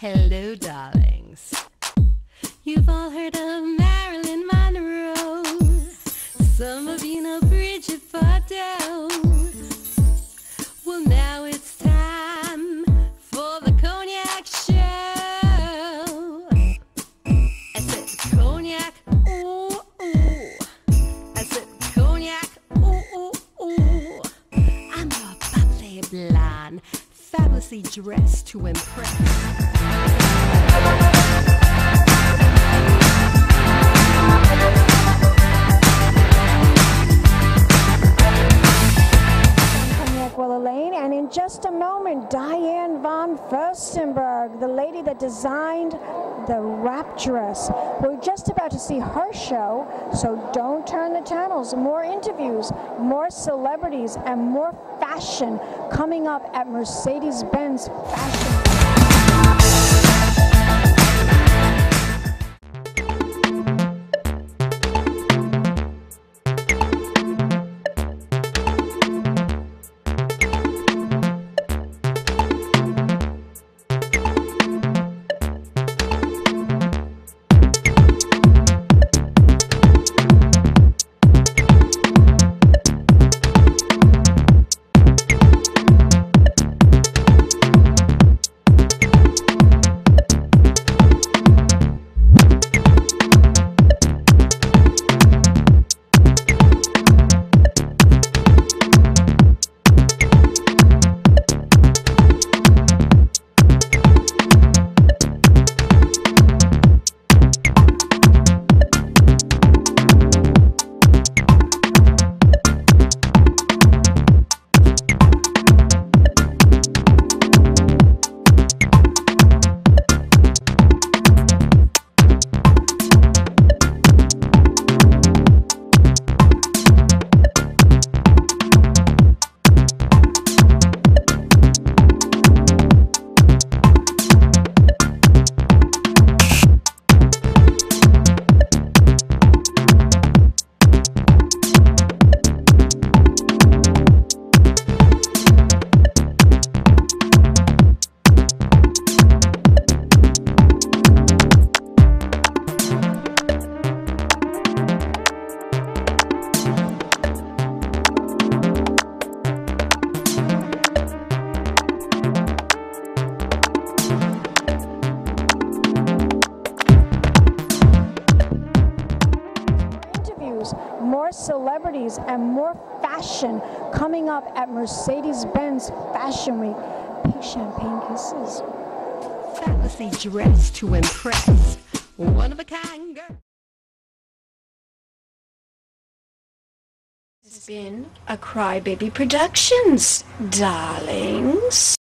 Hello, darlings. You've all heard of Marilyn dressed to impress. And in just a moment, Diane von Furstenberg, the lady that designed the dress. We're just about to see her show, so don't turn the channels. More interviews, more celebrities, and more fashion coming up at Mercedes Benz Fashion. Interviews, more celebrities, and more fashion coming up at Mercedes Benz Fashion Week. Pink champagne kisses. Fabulously dressed to impress. One of a kind girl. This has been a Crybaby Productions, darlings.